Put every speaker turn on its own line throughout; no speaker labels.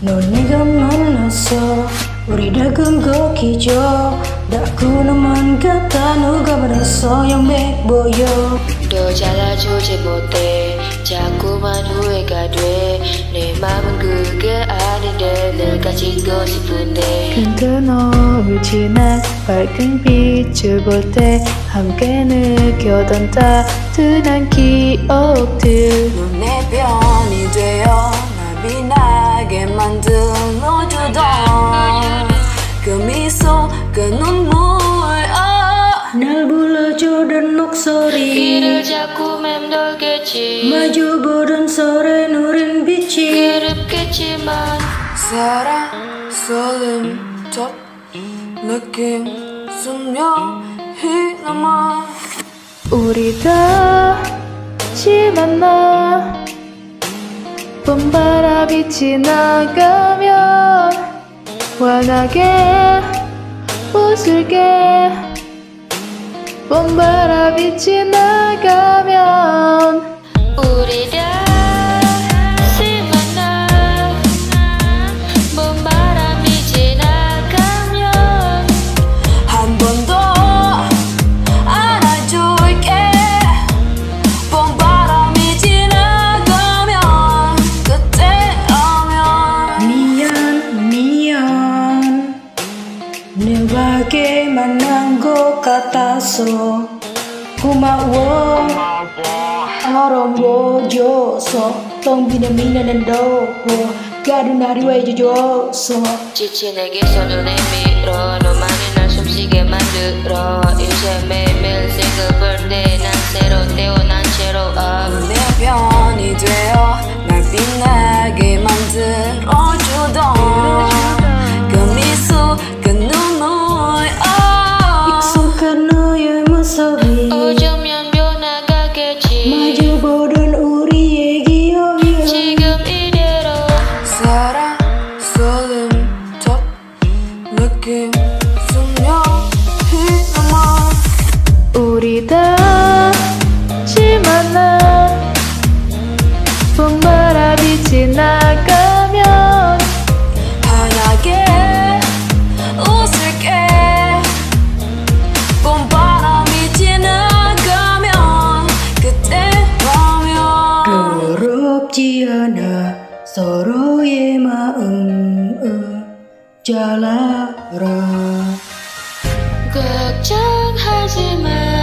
넌 네가 만났어. 우리 다금 거기죠. 다구나만 같아 누가 말했어. 영매 보여.
너 잘라주지 못해. 자꾸만 후회가 돼내 맘은 그게 아닌데 늘 가지고 싶은데.
큰 너울 지나 밝은 빛을 볼 때 함께 느꼈던 따뜻한 기억들.
내 편이 되어 날 빛나게 만들어주던 그 미소 그 눈물
아날 불러주던 목소리
길을 자꾸 맴돌겠지
마주 보던 설에 누린 빛이
그립겠지만
사랑 설렘 첫 느낌 선명히 남아
우리 다시 만나 봄바람이 지나가면 환하게 웃을게. 봄바람이 지나
너밖에 만난 것 같아서 고마워 알아보줘서 텅빈 미나는 너로 가른 하루 해줘서
지친 내게서 눈에 밀어 너만이 날 숨쉬게 만들어 이제 매일매일 single
다시 만나 봄바람이 지나가면
환하게 웃을게. 봄바람이 지나가면 그때 오면
괴롭지 않아 서로의 마음을 잘 알아.
걱정하지 마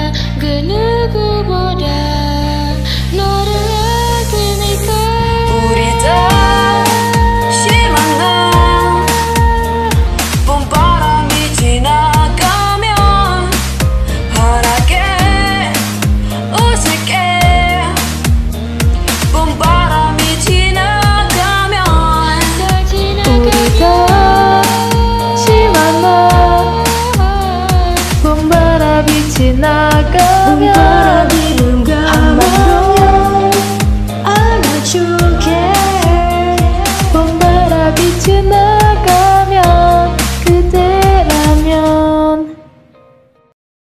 지나가면 한번 보면
I know you 봄바람이 지나